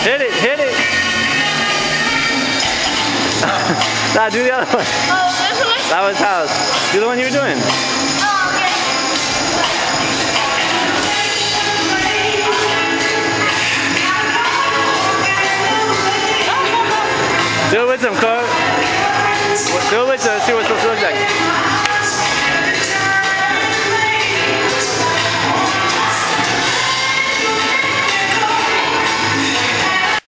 Hit it, hit it. nah, do the other one. Oh, this one? That was house. Do the one you were doing. Oh, okay. Do it with them, Kurt. Do it with them. See what it looks like.